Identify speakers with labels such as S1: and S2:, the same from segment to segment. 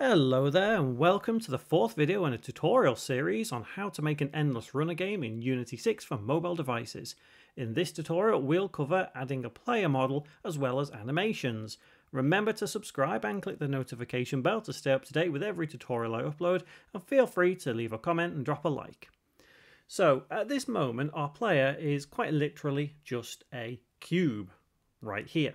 S1: Hello there and welcome to the fourth video in a tutorial series on how to make an endless runner game in Unity 6 for mobile devices. In this tutorial we'll cover adding a player model as well as animations. Remember to subscribe and click the notification bell to stay up to date with every tutorial I upload and feel free to leave a comment and drop a like. So at this moment our player is quite literally just a cube right here.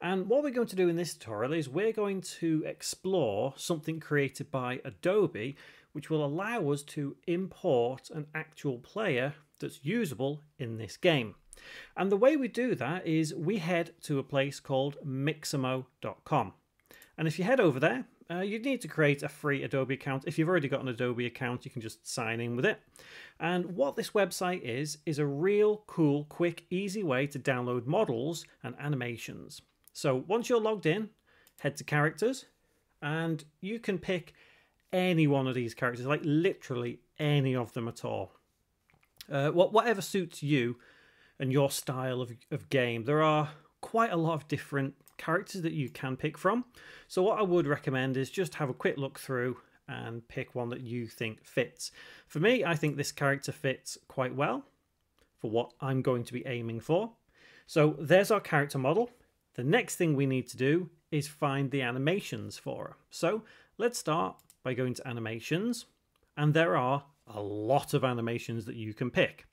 S1: And what we're going to do in this tutorial is we're going to explore something created by Adobe which will allow us to import an actual player that's usable in this game. And the way we do that is we head to a place called mixamo.com. And if you head over there, uh, you need to create a free Adobe account. If you've already got an Adobe account, you can just sign in with it. And what this website is, is a real cool, quick, easy way to download models and animations. So once you're logged in, head to characters and you can pick any one of these characters, like literally any of them at all. Uh, whatever suits you and your style of, of game. There are quite a lot of different characters that you can pick from. So what I would recommend is just have a quick look through and pick one that you think fits. For me, I think this character fits quite well for what I'm going to be aiming for. So there's our character model. The next thing we need to do is find the animations for her. So let's start by going to animations and there are a lot of animations that you can pick.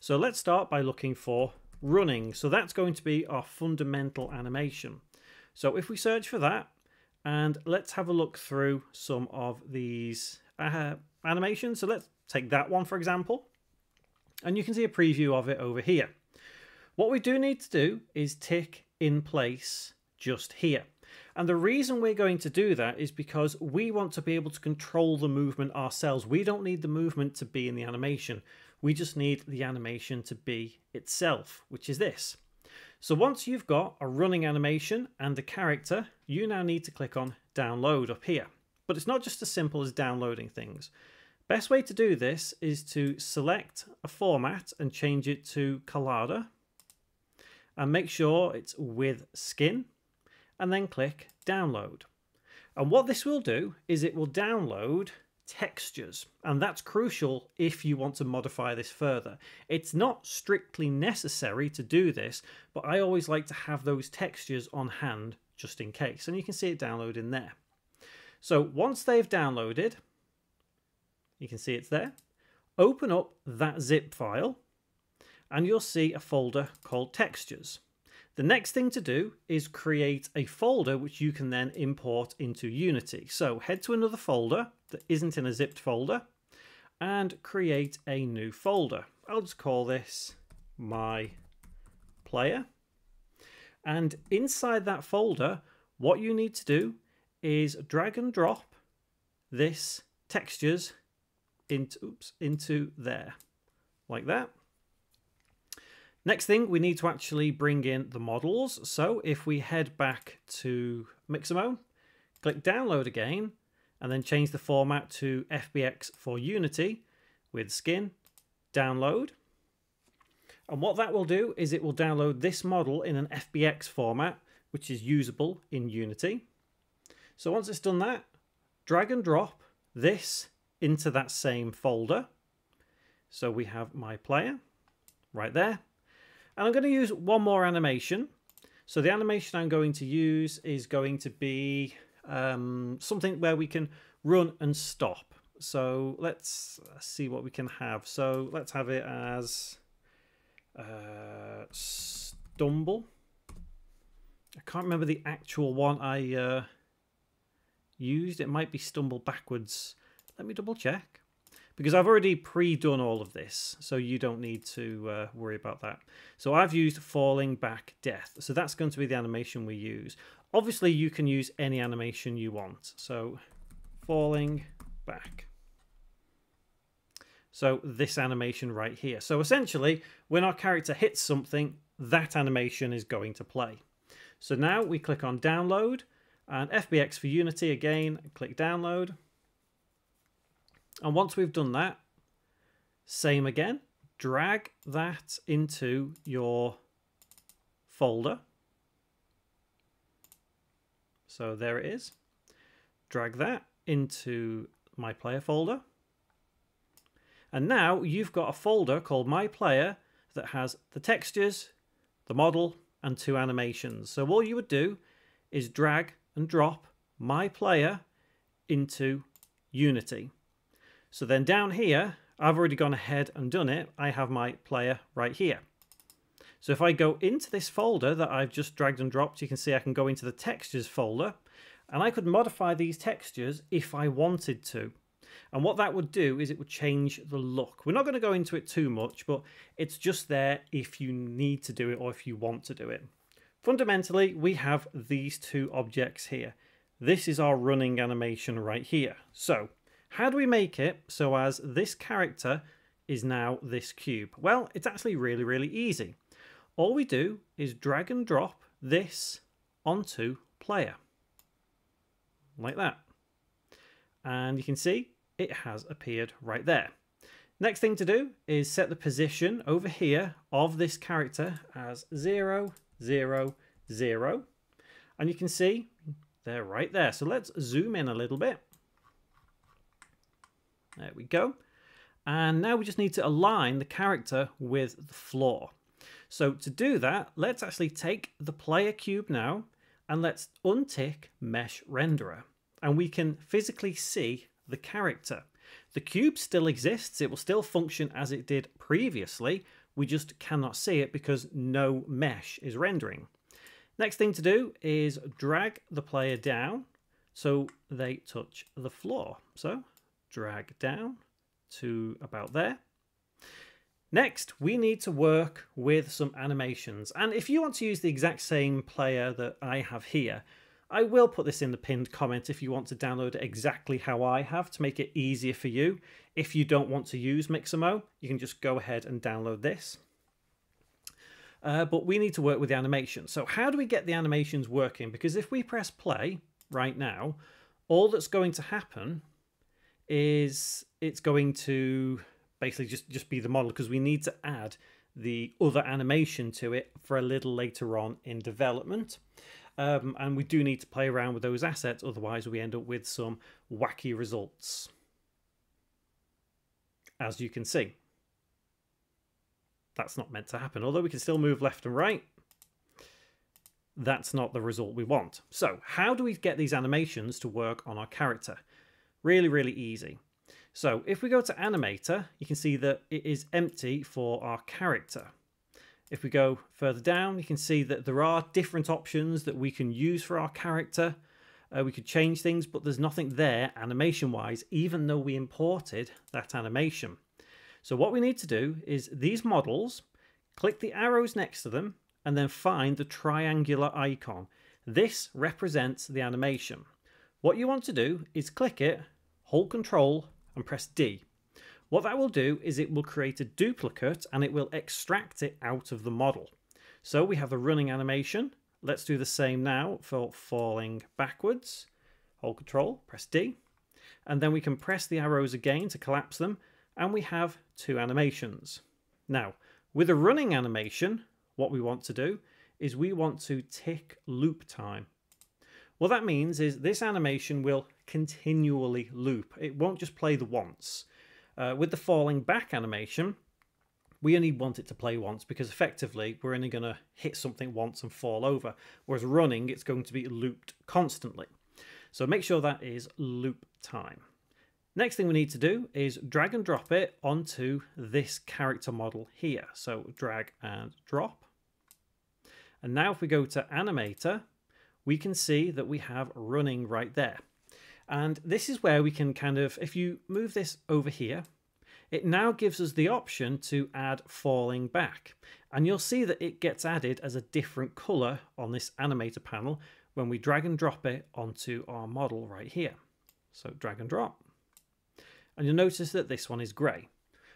S1: So let's start by looking for running. So that's going to be our fundamental animation. So if we search for that and let's have a look through some of these uh, animations. So let's take that one for example and you can see a preview of it over here. What we do need to do is tick in place just here. And the reason we're going to do that is because we want to be able to control the movement ourselves. We don't need the movement to be in the animation. We just need the animation to be itself, which is this. So once you've got a running animation and the character, you now need to click on download up here. But it's not just as simple as downloading things. Best way to do this is to select a format and change it to Collada and make sure it's with skin and then click download. And what this will do is it will download textures and that's crucial if you want to modify this further. It's not strictly necessary to do this but I always like to have those textures on hand just in case and you can see it downloading there. So once they've downloaded you can see it's there open up that zip file and you'll see a folder called textures. The next thing to do is create a folder which you can then import into Unity. So head to another folder that isn't in a zipped folder and create a new folder. I'll just call this my player. And inside that folder, what you need to do is drag and drop this textures into, oops, into there, like that. Next thing, we need to actually bring in the models. So if we head back to Mixamo, click download again, and then change the format to FBX for Unity with skin, download. And what that will do is it will download this model in an FBX format, which is usable in Unity. So once it's done that, drag and drop this into that same folder. So we have my player right there. And I'm going to use one more animation. So the animation I'm going to use is going to be um, something where we can run and stop. So let's see what we can have. So let's have it as uh, stumble. I can't remember the actual one I uh, used. It might be stumble backwards. Let me double check because I've already pre-done all of this, so you don't need to uh, worry about that. So I've used falling back death. So that's going to be the animation we use. Obviously, you can use any animation you want. So falling back. So this animation right here. So essentially, when our character hits something, that animation is going to play. So now we click on download and FBX for Unity again, click download. And once we've done that, same again, drag that into your folder. So there it is. drag that into my player folder. And now you've got a folder called my player that has the textures, the model, and two animations. So all you would do is drag and drop my player into Unity. So then down here, I've already gone ahead and done it. I have my player right here. So if I go into this folder that I've just dragged and dropped, you can see I can go into the textures folder and I could modify these textures if I wanted to. And what that would do is it would change the look. We're not going to go into it too much, but it's just there if you need to do it or if you want to do it. Fundamentally, we have these two objects here. This is our running animation right here. So how do we make it so as this character is now this cube? Well, it's actually really, really easy. All we do is drag and drop this onto player. Like that. And you can see it has appeared right there. Next thing to do is set the position over here of this character as 0, 0, 0. And you can see they're right there. So let's zoom in a little bit. There we go. And now we just need to align the character with the floor. So to do that, let's actually take the player cube now and let's untick mesh renderer. And we can physically see the character. The cube still exists, it will still function as it did previously, we just cannot see it because no mesh is rendering. Next thing to do is drag the player down so they touch the floor. So drag down to about there. Next, we need to work with some animations. And if you want to use the exact same player that I have here, I will put this in the pinned comment if you want to download exactly how I have to make it easier for you. If you don't want to use Mixamo, you can just go ahead and download this. Uh, but we need to work with the animation. So how do we get the animations working? Because if we press play right now, all that's going to happen is it's going to basically just, just be the model because we need to add the other animation to it for a little later on in development. Um, and we do need to play around with those assets, otherwise we end up with some wacky results. As you can see. That's not meant to happen, although we can still move left and right. That's not the result we want. So how do we get these animations to work on our character? Really, really easy. So if we go to animator, you can see that it is empty for our character. If we go further down, you can see that there are different options that we can use for our character. Uh, we could change things, but there's nothing there animation-wise, even though we imported that animation. So what we need to do is these models, click the arrows next to them, and then find the triangular icon. This represents the animation. What you want to do is click it, hold control, and press D. What that will do is it will create a duplicate and it will extract it out of the model. So we have the running animation. Let's do the same now for falling backwards. Hold control, press D. And then we can press the arrows again to collapse them. And we have two animations. Now, with a running animation, what we want to do is we want to tick loop time. What that means is this animation will continually loop. It won't just play the once. Uh, with the falling back animation, we only want it to play once because effectively we're only going to hit something once and fall over. Whereas running, it's going to be looped constantly. So make sure that is loop time. Next thing we need to do is drag and drop it onto this character model here. So drag and drop. And now if we go to animator, we can see that we have running right there. And this is where we can kind of, if you move this over here, it now gives us the option to add falling back. And you'll see that it gets added as a different color on this animator panel when we drag and drop it onto our model right here. So drag and drop. And you'll notice that this one is gray.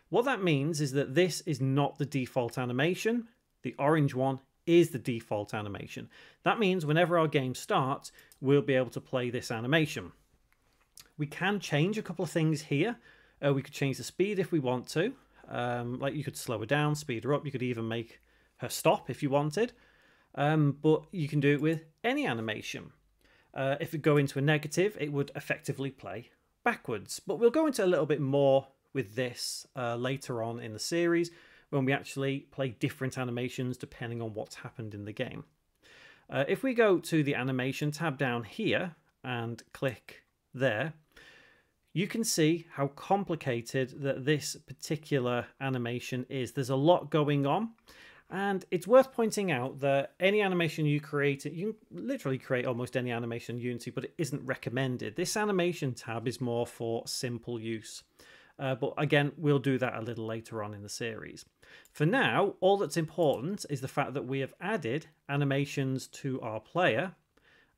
S1: What that means is that this is not the default animation. The orange one is the default animation. That means whenever our game starts, we'll be able to play this animation. We can change a couple of things here. Uh, we could change the speed if we want to. Um, like you could slow her down, speed her up. You could even make her stop if you wanted. Um, but you can do it with any animation. Uh, if it go into a negative, it would effectively play backwards. But we'll go into a little bit more with this uh, later on in the series when we actually play different animations depending on what's happened in the game. Uh, if we go to the animation tab down here and click there, you can see how complicated that this particular animation is. There's a lot going on. And it's worth pointing out that any animation you create, you can literally create almost any animation in Unity, but it isn't recommended. This animation tab is more for simple use. Uh, but again, we'll do that a little later on in the series. For now, all that's important is the fact that we have added animations to our player.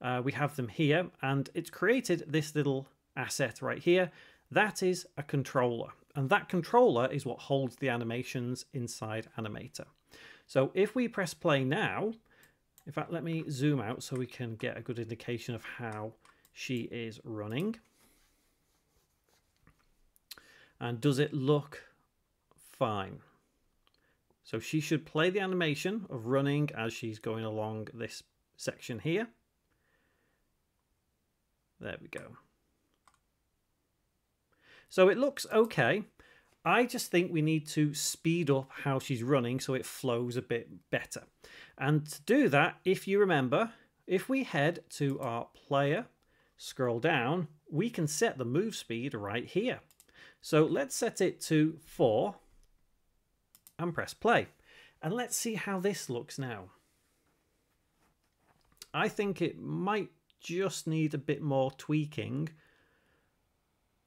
S1: Uh, we have them here, and it's created this little asset right here. That is a controller, and that controller is what holds the animations inside Animator. So if we press play now, in fact, let me zoom out so we can get a good indication of how she is running. And does it look fine? So she should play the animation of running as she's going along this section here. There we go. So it looks okay. I just think we need to speed up how she's running so it flows a bit better. And to do that, if you remember, if we head to our player, scroll down, we can set the move speed right here. So let's set it to 4 and press play. And let's see how this looks now. I think it might just need a bit more tweaking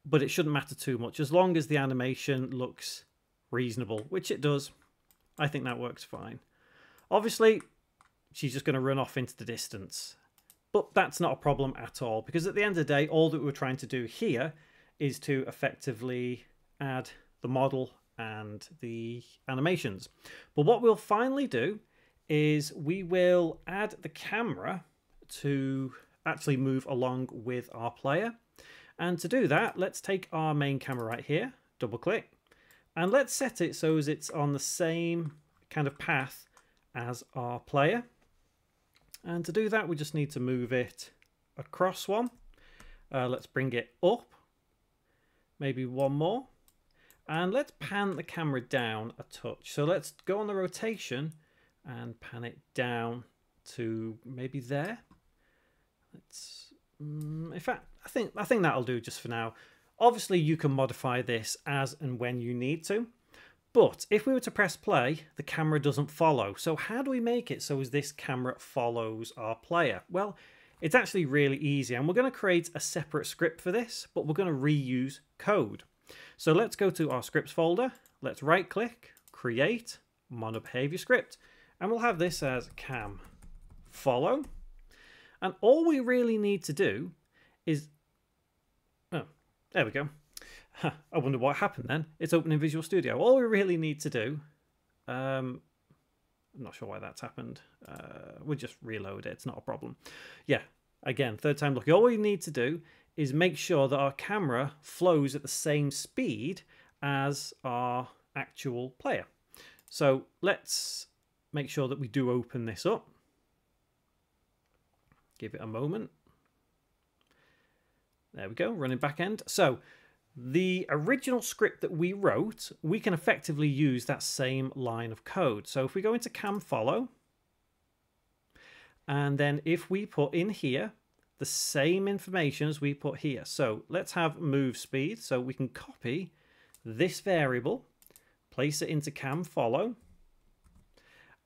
S1: but it shouldn't matter too much as long as the animation looks reasonable, which it does. I think that works fine. Obviously, she's just going to run off into the distance, but that's not a problem at all because at the end of the day, all that we're trying to do here is to effectively add the model and the animations. But what we'll finally do is we will add the camera to actually move along with our player. And to do that, let's take our main camera right here, double click, and let's set it so as it's on the same kind of path as our player. And to do that, we just need to move it across one. Uh, let's bring it up, maybe one more. And let's pan the camera down a touch. So let's go on the rotation and pan it down to maybe there. Um, in fact, I think I think that'll do just for now. Obviously, you can modify this as and when you need to. But if we were to press play, the camera doesn't follow. So how do we make it so as this camera follows our player? Well, it's actually really easy and we're going to create a separate script for this, but we're going to reuse code. So let's go to our scripts folder. Let's right click, create, MonoBehaviour script, and we'll have this as cam follow. And all we really need to do is oh, there we go. I wonder what happened then. It's open in Visual Studio. All we really need to do, um, I'm not sure why that's happened. Uh, we'll just reload it. It's not a problem. Yeah, again, third time lucky. All we need to do is make sure that our camera flows at the same speed as our actual player. So let's make sure that we do open this up. Give it a moment. There we go, running back end. So the original script that we wrote, we can effectively use that same line of code. So if we go into cam follow, and then if we put in here the same information as we put here. So let's have move speed. So we can copy this variable, place it into cam follow,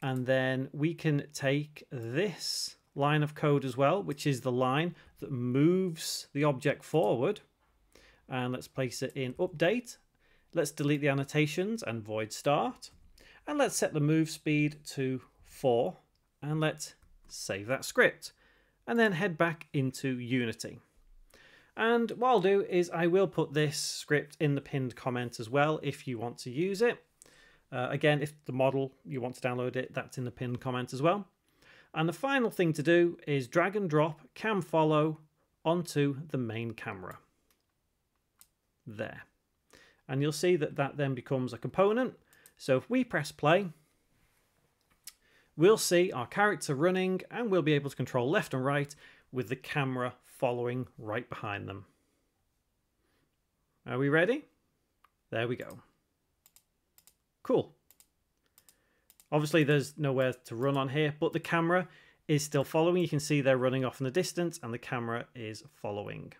S1: and then we can take this line of code as well, which is the line that moves the object forward. And let's place it in update. Let's delete the annotations and void start. And let's set the move speed to 4. And let's save that script. And then head back into Unity. And what I'll do is I will put this script in the pinned comment as well if you want to use it. Uh, again, if the model, you want to download it, that's in the pinned comment as well. And the final thing to do is drag and drop cam follow onto the main camera. There. And you'll see that that then becomes a component. So if we press play, we'll see our character running and we'll be able to control left and right with the camera following right behind them. Are we ready? There we go. Cool. Obviously there's nowhere to run on here, but the camera is still following. You can see they're running off in the distance and the camera is following.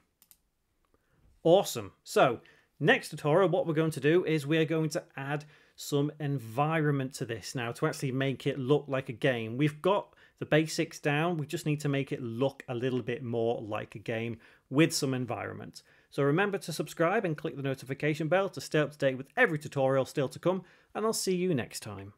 S1: Awesome. So next tutorial, what we're going to do is we're going to add some environment to this now to actually make it look like a game. We've got the basics down. We just need to make it look a little bit more like a game with some environment. So remember to subscribe and click the notification bell to stay up to date with every tutorial still to come, and I'll see you next time.